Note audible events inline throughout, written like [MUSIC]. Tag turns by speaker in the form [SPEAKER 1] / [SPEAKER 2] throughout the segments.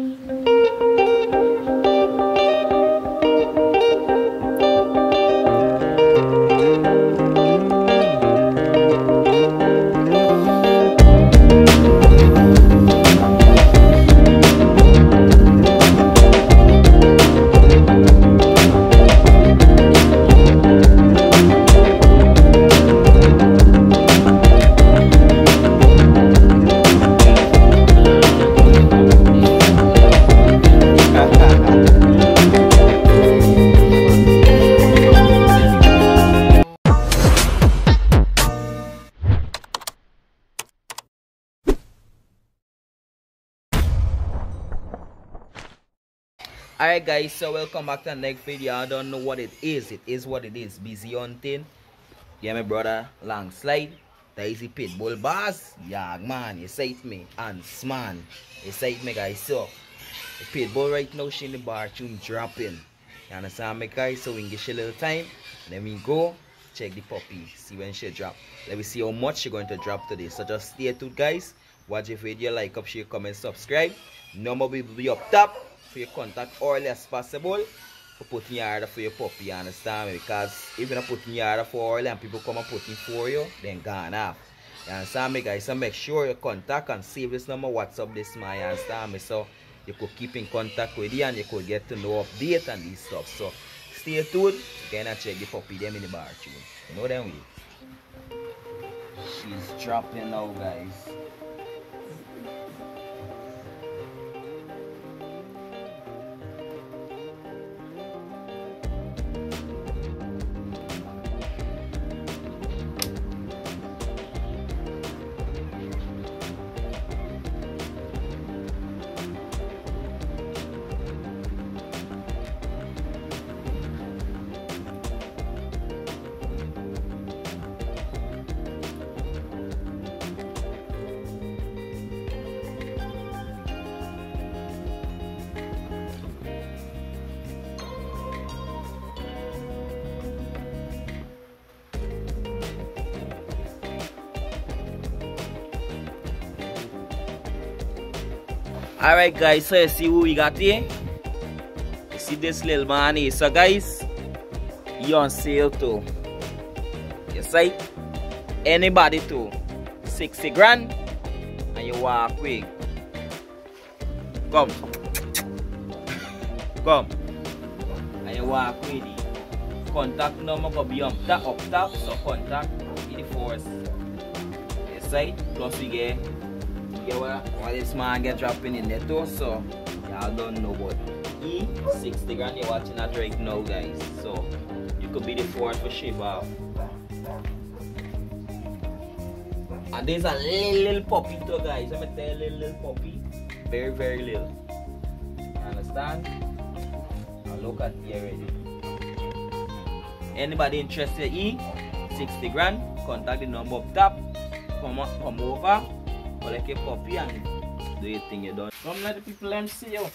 [SPEAKER 1] 嗯。Alright guys, so welcome back to the next video. I don't know what it is. It is what it is. Beze Hunting. Yeah, my brother, long slide. The easy pit bull boss. Yeah, man, it me. And man, it me guys. So, the pit bull right now, she in the bar tune dropping. You understand me guys? So we get you a little time. Then we go check the puppy. See when she drop. Let me see how much she going to drop today. So just stay tuned guys. Watch the video, like up, share, comment, subscribe. Number will be up top for your contact early as possible for putting your for your puppy, you understand me? Because if you're not putting your for early and people come and put it for you, then gone off. You understand me guys? So make sure you contact and save this number, WhatsApp this man, you understand me? So you could keep in contact with you and you could get to know update and these stuff. So stay tuned, then I check the puppy them in the bar. You know them way. She's dropping now guys. Alright guys, so you see who we got here? You see this little man here. So guys, he on sale too. You see? Anybody too. 60 grand and you walk quick. Come. Come. And you walk with it. Contact number go be up top, up top. So contact the force. You see? Plus we get get what, this man get dropping in there too, so y'all don't know what E 60 grand you're watching that right now guys. So you could be the fourth for off. And there's a little, little puppy too guys. Let me tell you little little puppy. Very very little. You Understand? Now look at here already. Anybody interested E 60 grand, contact the number up top. Come on, come over collect your puppy and do thing you done.
[SPEAKER 2] Come let the people them see you.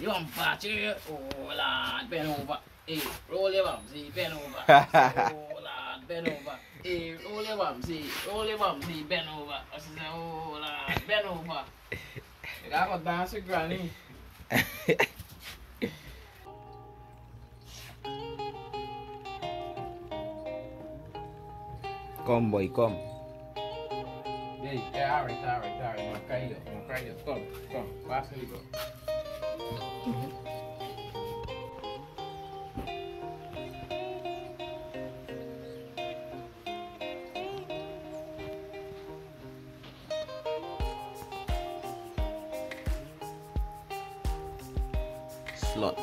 [SPEAKER 2] You on party. Oh lord, bend over. Hey, roll your bum, see, bend over. [LAUGHS] oh lord, bend over. Hey, roll your bum, see, roll your bum, see, bend over. I say, oh lord, bend over. You gotta go dance with granny.
[SPEAKER 1] come boy, come.
[SPEAKER 2] Hey, yeah, alright, alright, alright. I'm gonna cry you. I'm gonna cry you. Come, come. Pass me go.
[SPEAKER 1] Slot.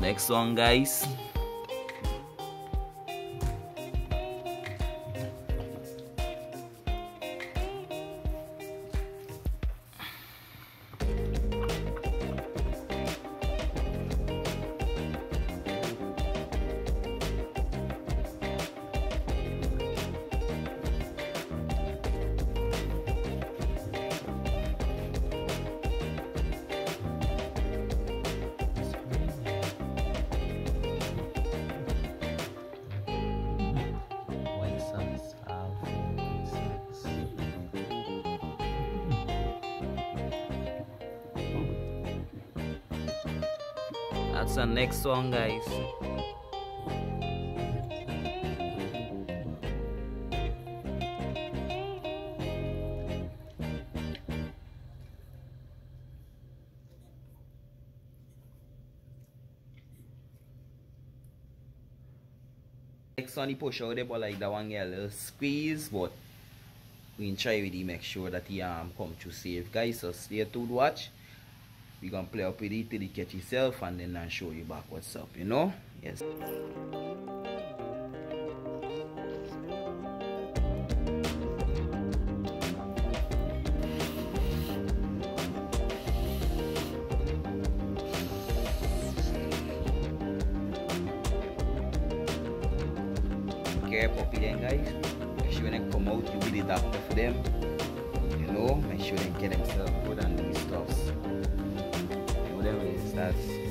[SPEAKER 1] Next one guys. That's the next one, guys. Next one, he push out the ball like that one get a little squeeze, but we try with him, make sure that he um come to save. Guys, so stay tuned, watch. We gonna play up with it till he catch himself and then I'll show you back what's up, you know? Yes. care puppy then guys. Make sure they come out you be the for them. You know, make sure they get themselves good on these stuffs. That's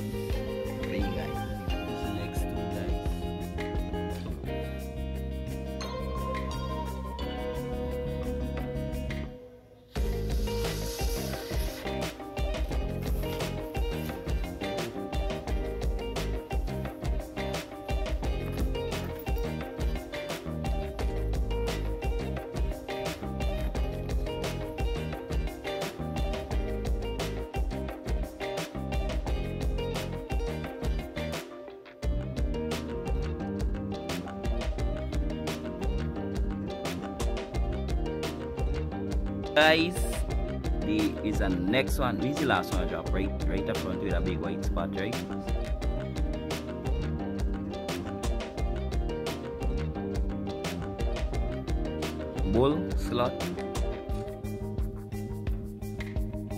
[SPEAKER 1] Guys, this is the next one. This is the last one I drop, right? Right up front with a big white spot, right? Bull, slot.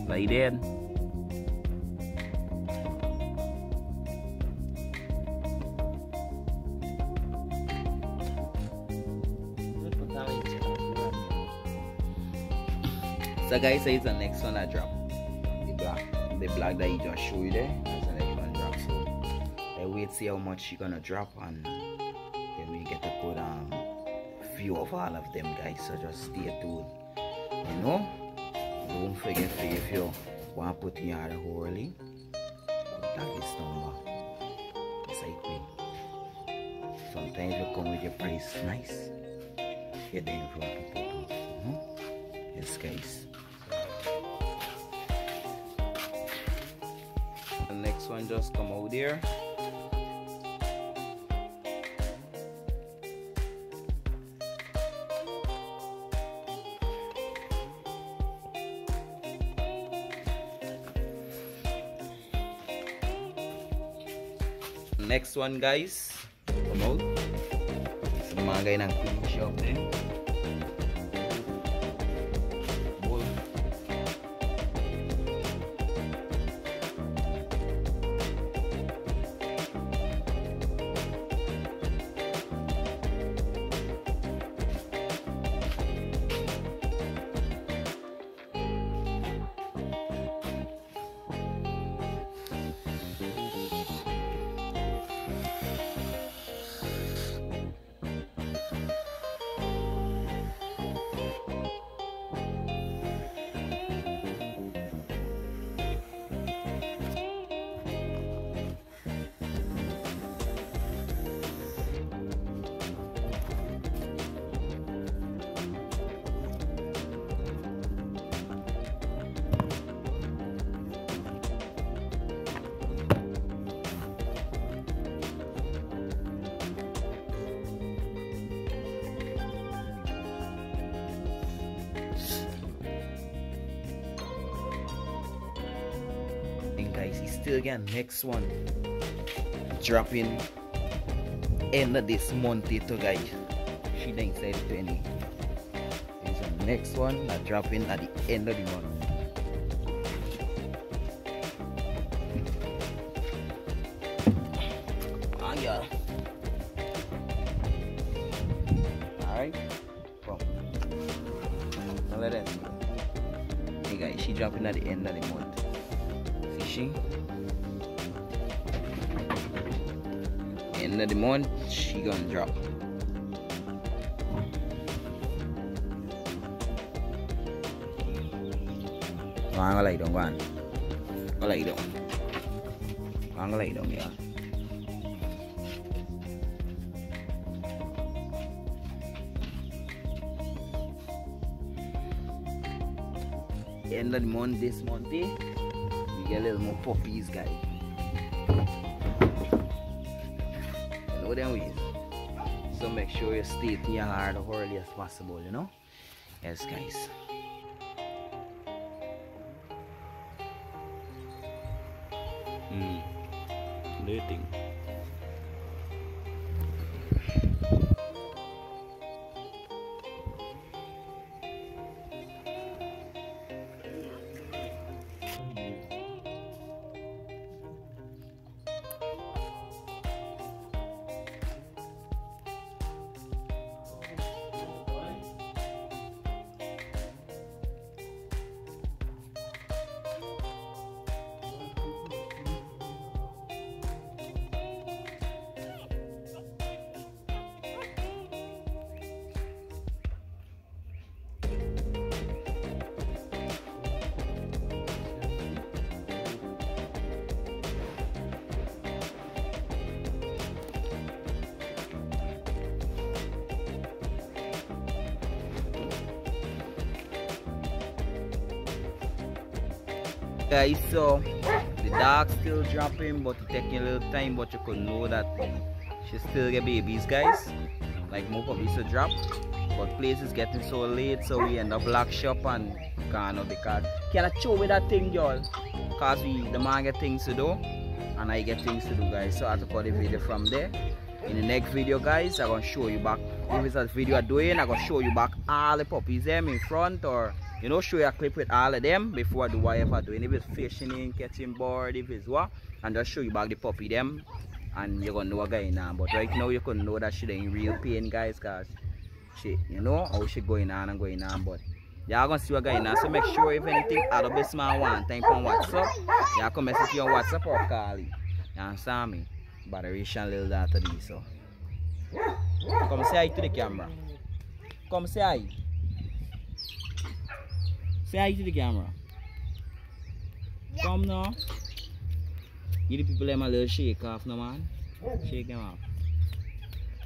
[SPEAKER 1] Lay dead. So guys, so it's the next one I drop. The black, the black that you just show you there. That's the next one drop. So I wait see how much she gonna drop and then we get a good um view of all of them guys. So just stay tuned. You know, don't forget for if you want to put in your early, contact this number. It's like me. Sometimes you come with your price nice. Get them from people too. Mhm. Yes guys. One just come out there. Next one guys, come out. Sa mga guy ng clean shop din. Still got next one dropping end of this month to guys. She it to any. There's a next one that dropping at the end of the month. Ah. Hey guys, she dropping at the end of the month fishing. The month, she gonna drop. Go lie down, go on. Go lie down. Go I'm lay down here. End of the month this eh? We get a little more puppies, guys. Know them ways. So make sure you stay in your heart as early as possible, you know? Yes, guys. Hmm. Dating. Guys so the dog still dropping but it taking a little time but you could know that she still get babies guys. Like more puppies to drop but place is getting so late so we end up lock shop and gone out the car. Can I show me that thing y'all? Cause we the man get things to do and I get things to do guys. So I have to the video from there. In the next video guys I'm gonna show you back. If it's a video I'm doing I'm gonna show you back all the puppies them in front or you know show you a clip with all of them before I do. Whatever doing if it's fishing in catching board if it's what and just show you back the puppy them and you're gonna know what going on. But right now you can know that she ain't real pain guys cause she you know how she going on and going on. But y'all gonna see what going on. So make sure if anything out of this man one time on whatsapp y'all come message you on whatsapp or call you you understand me? Botheration little after this so. Come say hi to the camera. Come say hi Say hi to the camera. Come now. Give the people them a little shake off no man. Shake them off.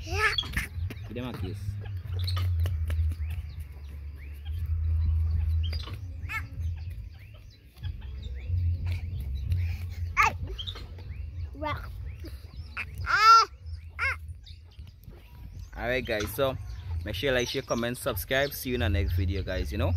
[SPEAKER 1] Give them a kiss. Uh, uh. Alright guys, so make sure you like, share, comment, subscribe. See you in the next video guys, you know.